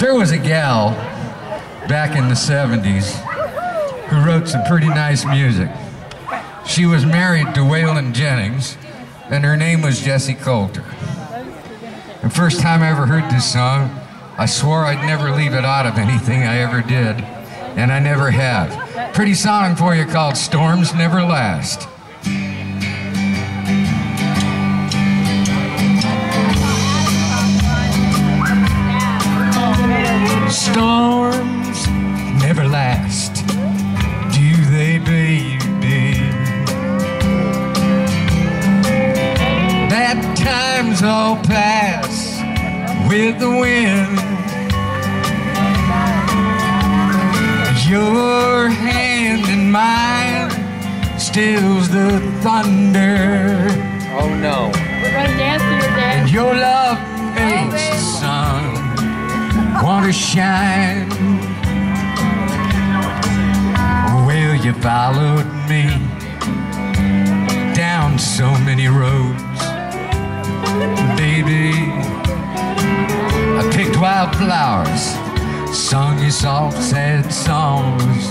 There was a gal back in the 70s who wrote some pretty nice music. She was married to Waylon Jennings, and her name was Jessi Colter. The first time I ever heard this song, I swore I'd never leave it out of anything I ever did, and I never have. Pretty song for you called Storms Never Last. Times all pass with the wind. Your hand in mine stills the thunder. Oh no. We're gonna dance to your dad. And your love makes the sun want to shine. Well, you followed me down so many roads, I picked wild flowers, sung you soft, sad songs.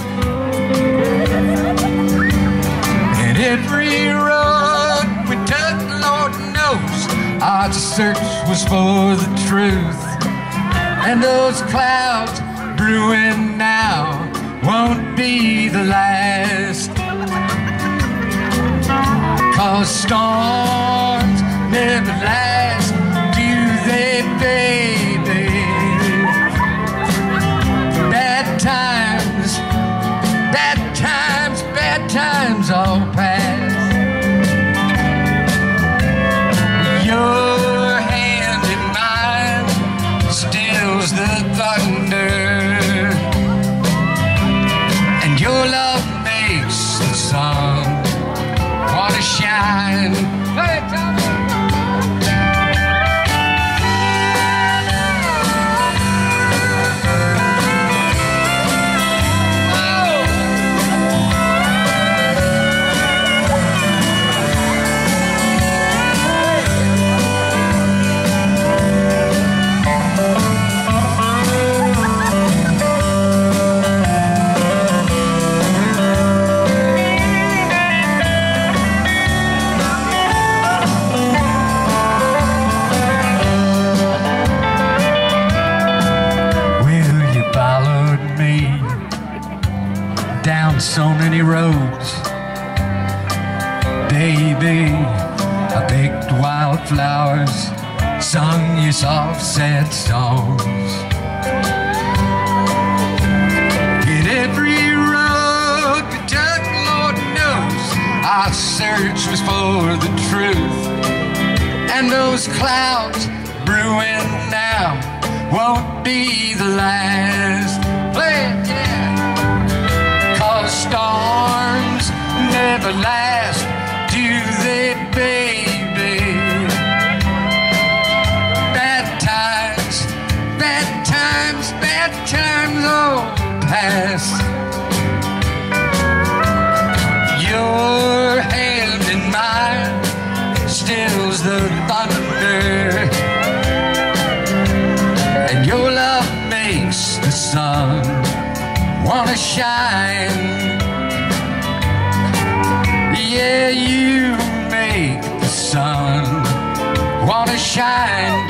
And every road we took, Lord knows, our search was for the truth. And those clouds brewing now won't be the last. Cause storms never last, all pass. Your hand in mine stills the thunder, and your love makes the sun wanna shine. Down so many roads, baby. I picked wildflowers, sung you soft, sad songs. In every road we took, Lord knows, our search was for the truth. And those clouds brewing now won't be the last. Shine.